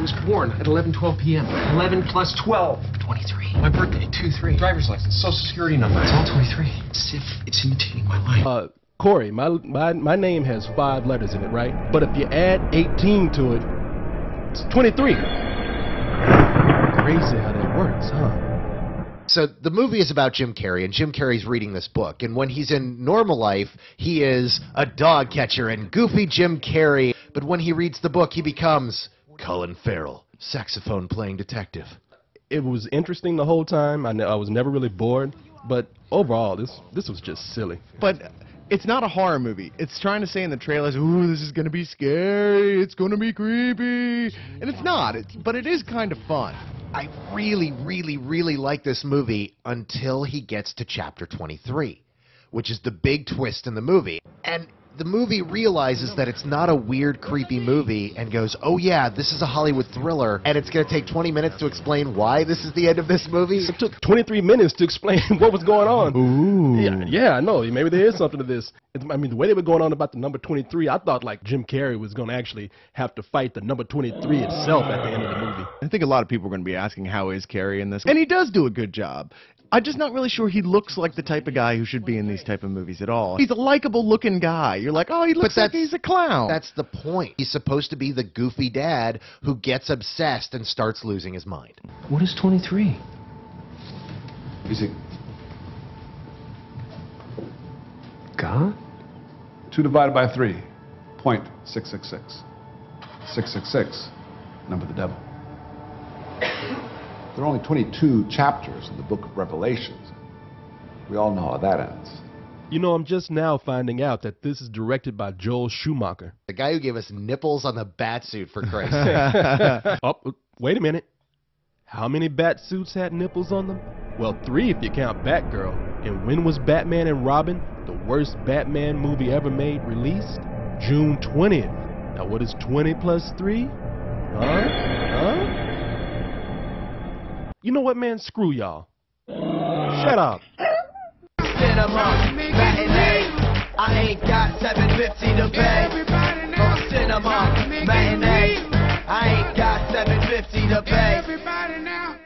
Was born at 11:12 p.m. 11 plus 12. 23. My birthday, 2-3. Driver's license, social security number. It's all 23. It's if it's imitating my life. Uh, Corey, my, my, my name has five letters in it, right? But if you add 18 to it, it's 23. Crazy how that works, huh? So the movie is about Jim Carrey, and Jim Carrey's reading this book. And when he's in normal life, he is a dog catcher and goofy Jim Carrey. But when he reads the book, he becomes Colin Farrell, saxophone playing detective. It was interesting the whole time. I, ne- I was never really bored. But overall, this this was just silly. But it's not a horror movie. It's trying to say in the trailers, "Ooh, this is gonna be scary. It's gonna be creepy," and it's not. It's, but it is kind of fun. I really, really, really like this movie until he gets to chapter 23, which is the big twist in the movie. And the movie realizes that it's not a weird, creepy movie and goes, oh, yeah, this is a Hollywood thriller, and it's going to take 20 minutes to explain why this is the end of this movie. It took 23 minutes to explain what was going on. Ooh. Yeah, yeah, I know. Maybe there is something to this. It's- I mean, the way they were going on about the number 23, I thought like Jim Carrey was going to actually have to fight the number 23 itself at the end of the movie. I think a lot of people are going to be asking how is Carrey in this, and he does do a good job. I'm just not really sure he looks like the type of guy who should be in these type of movies at all. He's a likable looking guy. You're like, oh, he looks like that's- he's a clown. That's the point. He's supposed to be the goofy dad who gets obsessed and starts losing his mind. What is 23? Is it God? 2 divided by 3? Point 666. 666, number the devil. There are only 22 chapters in the book of Revelations. We all know how that ends. You know, I'm just now finding out that this is directed by Joel Schumacher. The guy who gave us nipples on the bat suit, for Christ's sake. oh, wait a minute. How many bat suits had nipples on them? Well, three if you count Batgirl. And when was Batman and Robin, the worst Batman movie ever made, released? June 20th. Now, what is 20 plus 3? Huh? Huh? You know what, man? Screw y'all. Shut up. cinema, matinee. I ain't got 750 to pay. For cinema, matinee. I ain't got 750 to pay. Everybody now.